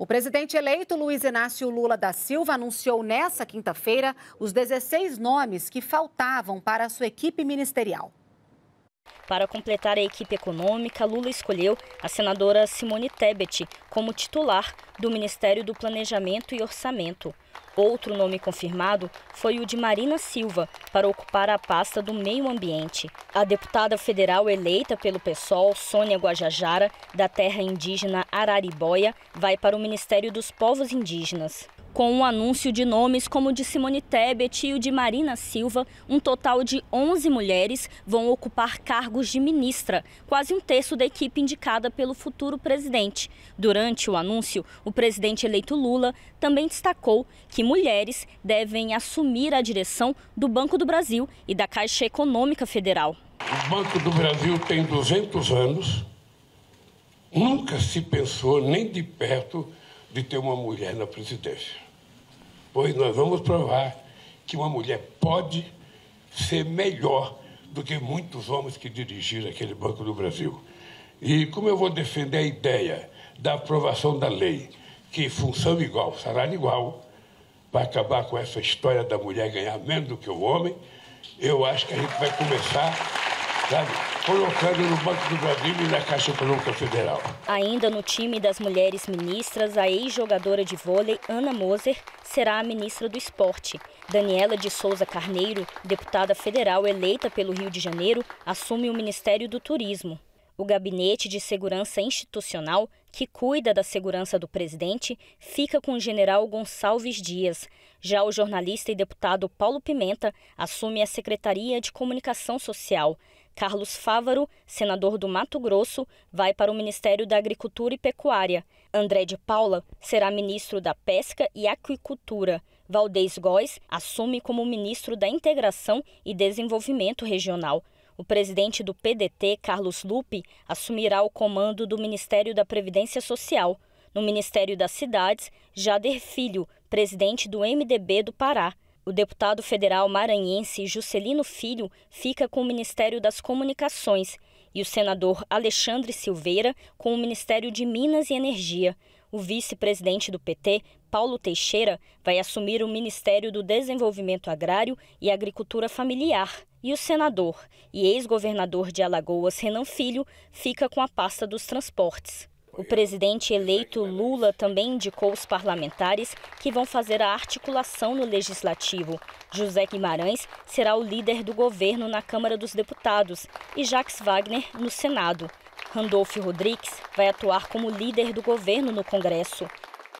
O presidente eleito Luiz Inácio Lula da Silva anunciou nesta quinta-feira os 16 nomes que faltavam para a sua equipe ministerial. Para completar a equipe econômica, Lula escolheu a senadora Simone Tebet como titular do Ministério do Planejamento e Orçamento. Outro nome confirmado foi o de Marina Silva, para ocupar a pasta do Meio Ambiente. A deputada federal eleita pelo PSOL, Sônia Guajajara, da terra indígena Araribóia, vai para o Ministério dos Povos Indígenas. Com o anúncio de nomes como o de Simone Tebet e o de Marina Silva, um total de 11 mulheres vão ocupar cargos de ministra, quase um terço da equipe indicada pelo futuro presidente. Durante o anúncio, o presidente eleito Lula também destacou que mulheres devem assumir a direção do Banco do Brasil e da Caixa Econômica Federal. O Banco do Brasil tem 200 anos, nunca se pensou nem de perto de ter uma mulher na presidência. Pois nós vamos provar que uma mulher pode ser melhor do que muitos homens que dirigiram aquele Banco do Brasil. E como eu vou defender a ideia da aprovação da lei, que função igual, salário igual, para acabar com essa história da mulher ganhar menos do que o homem, eu acho que a gente vai começar, sabe, colocando no Banco do Brasil e na Caixa Econômica Federal. Ainda no time das mulheres ministras, a ex-jogadora de vôlei Ana Moser será a ministra do Esporte. Daniela de Souza Carneiro, deputada federal eleita pelo Rio de Janeiro, assume o Ministério do Turismo. O Gabinete de Segurança Institucional, que cuida da segurança do presidente, fica com o general Gonçalves Dias. Já o jornalista e deputado Paulo Pimenta assume a Secretaria de Comunicação Social. Carlos Fávaro, senador do Mato Grosso, vai para o Ministério da Agricultura e Pecuária. André de Paula será ministro da Pesca e Aquicultura. Valdez Góes assume como ministro da Integração e Desenvolvimento Regional. O presidente do PDT, Carlos Lupe, assumirá o comando do Ministério da Previdência Social. No Ministério das Cidades, Jader Filho, presidente do MDB do Pará. O deputado federal maranhense Juscelino Filho fica com o Ministério das Comunicações e o senador Alexandre Silveira com o Ministério de Minas e Energia. O vice-presidente do PT, Paulo Teixeira, vai assumir o Ministério do Desenvolvimento Agrário e Agricultura Familiar. E o senador e ex-governador de Alagoas, Renan Filho, fica com a pasta dos transportes. O presidente eleito Lula também indicou os parlamentares que vão fazer a articulação no legislativo. José Guimarães será o líder do governo na Câmara dos Deputados e Jacques Wagner no Senado. Randolfo Rodrigues vai atuar como líder do governo no Congresso.